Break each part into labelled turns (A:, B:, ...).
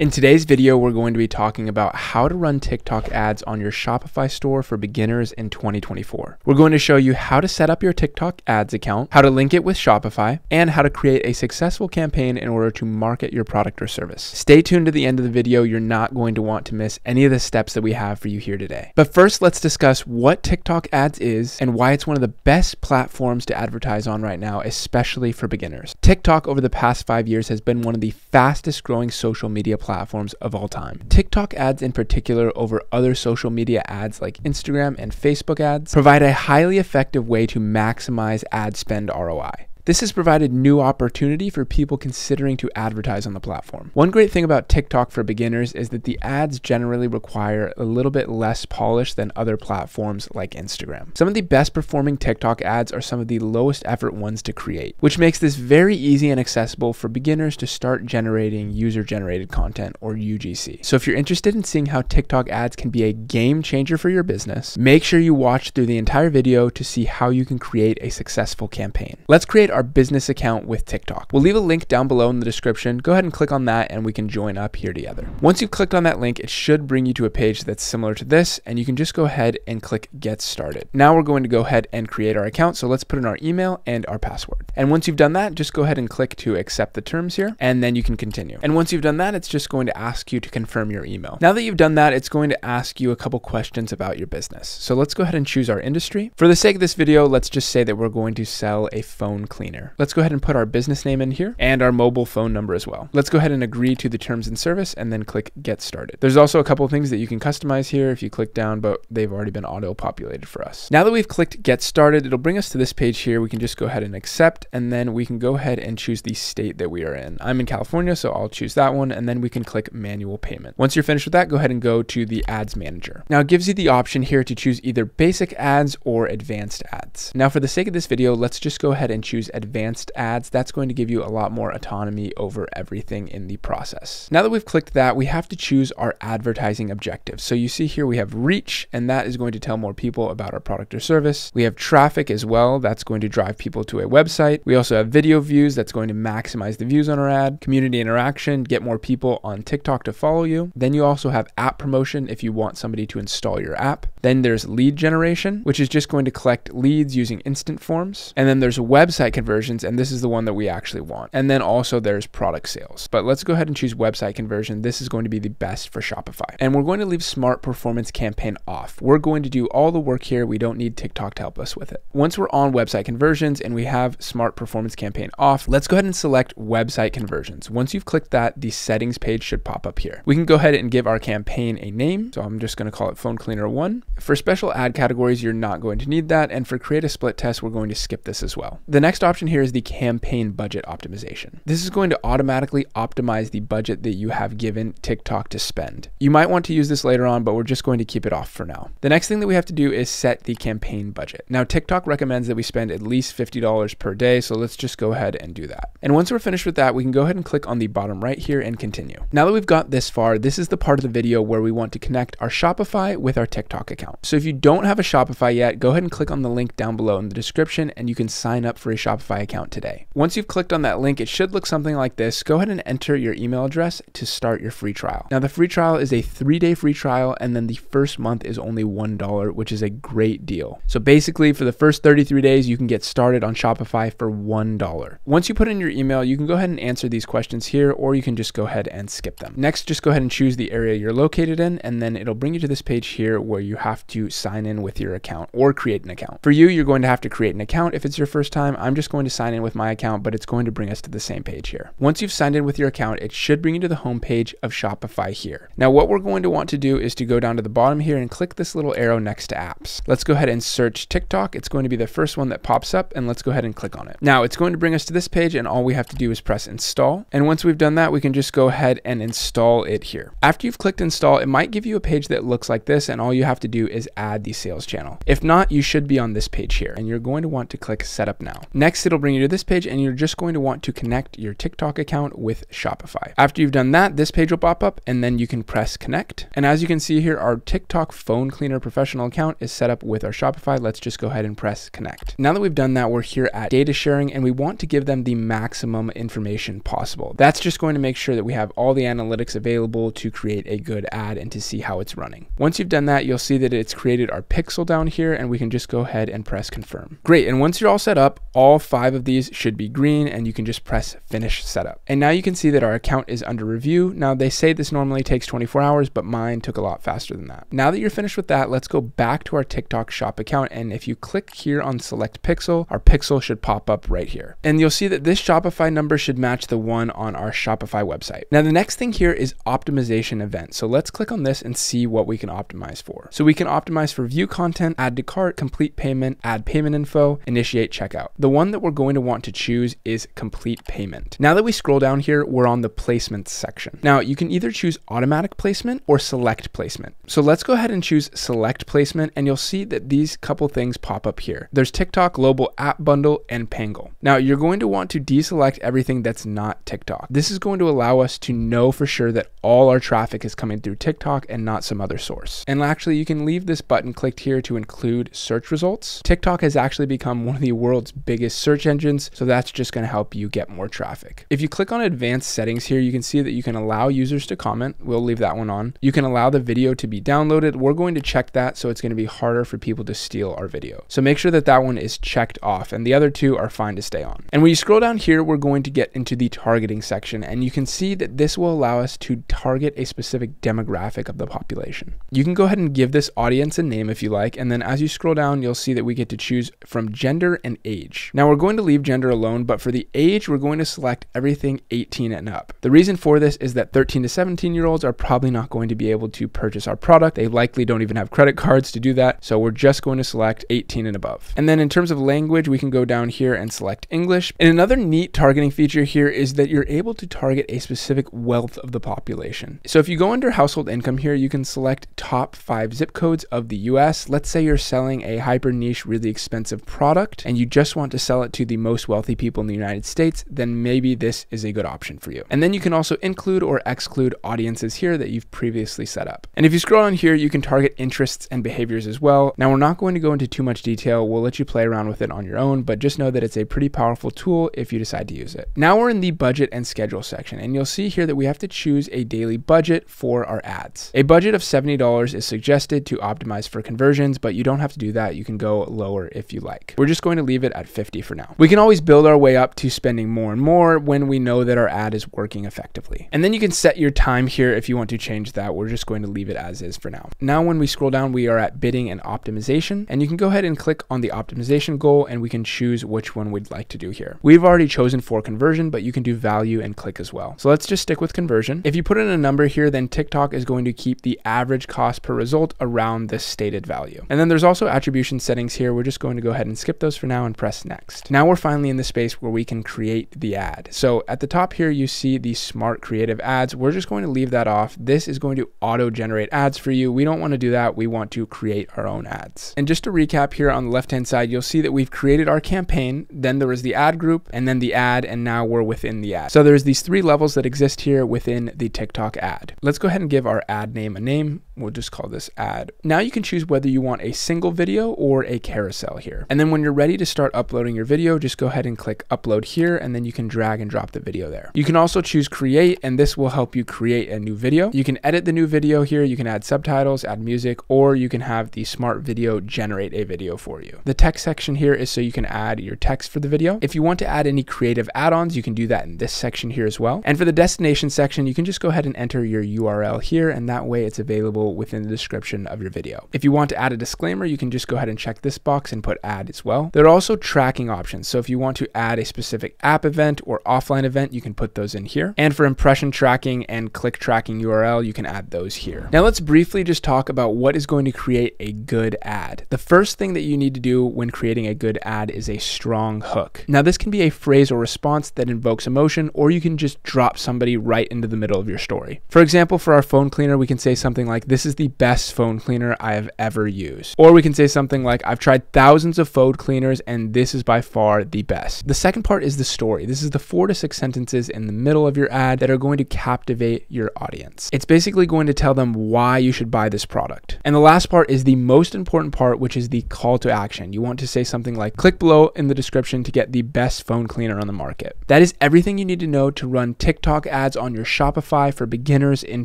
A: In today's video, we're going to be talking about how to run TikTok ads on your Shopify store for beginners in 2024. We're going to show you how to set up your TikTok ads account, how to link it with Shopify, and how to create a successful campaign in order to market your product or service. Stay tuned to the end of the video. You're not going to want to miss any of the steps that we have for you here today. But first, let's discuss what TikTok ads is and why it's one of the best platforms to advertise on right now, especially for beginners. TikTok over the past five years has been one of the fastest growing social media platforms platforms of all time. TikTok ads, in particular, over other social media ads like Instagram and Facebook ads, provide a highly effective way to maximize ad spend ROI. This has provided new opportunity for people considering to advertise on the platform. One great thing about TikTok for beginners is that the ads generally require a little bit less polish than other platforms like Instagram. Some of the best performing TikTok ads are some of the lowest effort ones to create, which makes this very easy and accessible for beginners to start generating user generated content or UGC. So if you're interested in seeing how TikTok ads can be a game changer for your business, make sure you watch through the entire video to see how you can create a successful campaign. Let's create our business account with TikTok. We'll leave a link down below in the description. Go ahead and click on that and we can join up here together. Once you've clicked on that link, it should bring you to a page that's similar to this and you can just go ahead and click get started. Now we're going to go ahead and create our account. So let's put in our email and our password. And once you've done that, just go ahead and click to accept the terms here and then you can continue. And once you've done that, it's just going to ask you to confirm your email. Now that you've done that, it's going to ask you a couple questions about your business. So let's go ahead and choose our industry. For the sake of this video, let's just say that we're going to sell a phone cleaner. Let's go ahead and put our business name in here and our mobile phone number as well. Let's go ahead and agree to the terms and service and then click get started. There's also a couple of things that you can customize here if you click down, but they've already been auto populated for us. Now that we've clicked get started, it'll bring us to this page here. We can just go ahead and accept and then we can go ahead and choose the state that we are in. I'm in California, so I'll choose that one and then we can click manual payment. Once you're finished with that, go ahead and go to the ads manager. Now it gives you the option here to choose either basic ads or advanced ads. Now for the sake of this video, let's just go ahead and choose advanced ads. That's going to give you a lot more autonomy over everything in the process. Now that we've clicked that, we have to choose our advertising objectives. So you see here we have reach, and that is going to tell more people about our product or service. We have traffic as well. That's going to drive people to a website. We also have video views. That's going to maximize the views on our ad. Community interaction, get more people on TikTok to follow you. Then you also have app promotion if you want somebody to install your app. Then there's lead generation, which is just going to collect leads using instant forms. And then there's a website conversions, and this is the one that we actually want. And then also there's product sales. But let's go ahead and choose website conversion. This is going to be the best for Shopify. And we're going to leave smart performance campaign off. We're going to do all the work here. We don't need TikTok to help us with it. Once we're on website conversions and we have smart performance campaign off, let's go ahead and select website conversions. Once you've clicked that, the settings page should pop up here. We can go ahead and give our campaign a name. So I'm just going to call it phone cleaner one. For special ad categories, you're not going to need that. And for create a split test, we're going to skip this as well. The next option here is the campaign budget optimization. This is going to automatically optimize the budget that you have given TikTok to spend. You might want to use this later on, but we're just going to keep it off for now. The next thing that we have to do is set the campaign budget. Now, TikTok recommends that we spend at least $50 per day, so let's just go ahead and do that. And once we're finished with that, we can go ahead and click on the bottom right here and continue. Now that we've got this far, this is the part of the video where we want to connect our Shopify with our TikTok account. So if you don't have a Shopify yet, go ahead and click on the link down below in the description and you can sign up for a Shopify account today. Once you've clicked on that link, it should look something like this. Go ahead and enter your email address to start your free trial. Now the free trial is a three day free trial and then the first month is only $1, which is a great deal. So basically for the first 33 days, you can get started on Shopify for $1. Once you put in your email, you can go ahead and answer these questions here, or you can just go ahead and skip them. Next, just go ahead and choose the area you're located in, and then it'll bring you to this page here where you have to sign in with your account or create an account. For you, you're going to have to create an account if it's your first time. I'm just going to sign in with my account, but it's going to bring us to the same page here. Once you've signed in with your account, it should bring you to the home page of Shopify here. Now, what we're going to want to do is to go down to the bottom here and click this little arrow next to apps. Let's go ahead and search TikTok. It's going to be the first one that pops up, and let's go ahead and click on it. Now, it's going to bring us to this page, and all we have to do is press install. And once we've done that, we can just go ahead and install it here. After you've clicked install, it might give you a page that looks like this, and all you have to do is add the sales channel. If not, you should be on this page here, and you're going to want to click setup now. Next Next, it'll bring you to this page and you're just going to want to connect your TikTok account with Shopify. After you've done that, this page will pop up and then you can press connect. And as you can see here, our TikTok phone cleaner professional account is set up with our Shopify. Let's just go ahead and press connect. Now that we've done that, we're here at data sharing and we want to give them the maximum information possible. That's just going to make sure that we have all the analytics available to create a good ad and to see how it's running. Once you've done that, you'll see that it's created our pixel down here and we can just go ahead and press confirm. Great. And once you're all set up, all five of these should be green and you can just press finish setup. And now you can see that our account is under review. Now they say this normally takes 24 hours, but mine took a lot faster than that. Now that you're finished with that, let's go back to our TikTok shop account. And if you click here on select pixel, our pixel should pop up right here. And you'll see that this Shopify number should match the one on our Shopify website. Now the next thing here is optimization event. So let's click on this and see what we can optimize for. So we can optimize for view content, add to cart, complete payment, add payment info, initiate checkout. The one that we're going to want to choose is complete payment. Now that we scroll down here, we're on the placement section. Now you can either choose automatic placement or select placement. So let's go ahead and choose select placement and you'll see that these couple things pop up here. There's TikTok global app bundle and Pangle. Now you're going to want to deselect everything that's not TikTok. This is going to allow us to know for sure that all our traffic is coming through TikTok and not some other source. And actually you can leave this button clicked here to include search results. TikTok has actually become one of the world's biggest search engines, so that's just going to help you get more traffic. If you click on advanced settings here, you can see that you can allow users to comment. We'll leave that one on. You can allow the video to be downloaded. We're going to check that so it's going to be harder for people to steal our video. So make sure that that one is checked off and the other two are fine to stay on. And when you scroll down here, we're going to get into the targeting section and you can see that this will allow us to target a specific demographic of the population. You can go ahead and give this audience a name if you like. And then as you scroll down, you'll see that we get to choose from gender and age. Now we're going to leave gender alone, but for the age, we're going to select everything 18 and up. The reason for this is that 13 to 17 year olds are probably not going to be able to purchase our product. They likely don't even have credit cards to do that. So we're just going to select 18 and above. And then in terms of language, we can go down here and select English. And another neat targeting feature here is that you're able to target a specific wealth of the population. So if you go under household income here, you can select top five zip codes of the US. Let's say you're selling a hyper niche, really expensive product and you just want to sell it to the most wealthy people in the United States, then maybe this is a good option for you. And then you can also include or exclude audiences here that you've previously set up. And if you scroll on here, you can target interests and behaviors as well. Now, we're not going to go into too much detail. We'll let you play around with it on your own, but just know that it's a pretty powerful tool if you decide to use it. Now we're in the budget and schedule section, and you'll see here that we have to choose a daily budget for our ads. A budget of $70 is suggested to optimize for conversions, but you don't have to do that. You can go lower if you like. We're just going to leave it at 50 for now. We can always build our way up to spending more and more when we know that our ad is working effectively. And then you can set your time here if you want to change that. We're just going to leave it as is for now. Now, when we scroll down, we are at bidding and optimization, and you can go ahead and click on the optimization goal and we can choose which one we'd like to do here. We've already chosen for conversion, but you can do value and click as well. So let's just stick with conversion. If you put in a number here, then TikTok is going to keep the average cost per result around this stated value. And then there's also attribution settings here. We're just going to go ahead and skip those for now and press next. Now we're finally in the space where we can create the ad. So at the top here, you see the smart creative ads. We're just going to leave that off. This is going to auto generate ads for you. We don't want to do that. We want to create our own ads. And just to recap here on the left hand side, you'll see that we've created our campaign. Then there was the ad group and then the ad. And now we're within the ad. So there's these three levels that exist here within the TikTok ad. Let's go ahead and give our ad name a name. We'll just call this ad. Now you can choose whether you want a single video or a carousel here. And then when you're ready to start uploading your video, just go ahead and click upload here and then you can drag and drop the video there. You can also choose create and this will help you create a new video. You can edit the new video here. You can add subtitles, add music, or you can have the smart video generate a video for you. The text section here is so you can add your text for the video. If you want to add any creative add-ons, you can do that in this section here as well. And for the destination section, you can just go ahead and enter your URL here and that way it's available within the description of your video. If you want to add a disclaimer, you can just go ahead and check this box and put add as well. There are also tracking options. So if you want to add a specific app event or offline event, you can put those in here. And for impression tracking and click tracking URL, you can add those here. Now let's briefly just talk about what is going to create a good ad. The first thing that you need to do when creating a good ad is a strong hook. Now this can be a phrase or response that invokes emotion, or you can just drop somebody right into the middle of your story. For example, for our phone cleaner, we can say something like, this is the best phone cleaner I have ever used. Or we can say something like, I've tried thousands of phone cleaners and this is by far the best. The second part is the story. This is the four to six sentences in the middle of your ad that are going to captivate your audience. It's basically going to tell them why you should buy this product. And the last part is the most important part, which is the call to action. You want to say something like click below in the description to get the best phone cleaner on the market. That is everything you need to know to run TikTok ads on your Shopify for beginners in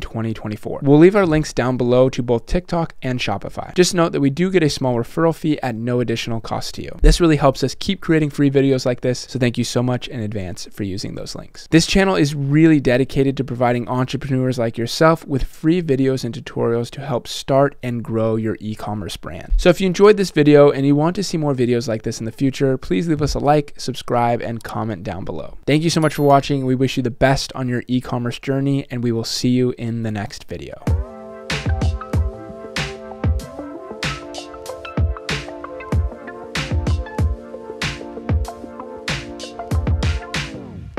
A: 2024. We'll leave our links down below to both TikTok and Shopify. Just note that we do get a small referral fee at no additional cost to you. This really helps us keep creating free videos like this, so thank you so much in advance for using those links. This channel is really dedicated to providing entrepreneurs like yourself with free videos and tutorials to help start and grow your e-commerce brand. So if you enjoyed this video and you want to see more videos like this in the future, please leave us a like, subscribe, and comment down below. Thank you so much for watching. We wish you the best on your e-commerce journey, and we will see you in the next video.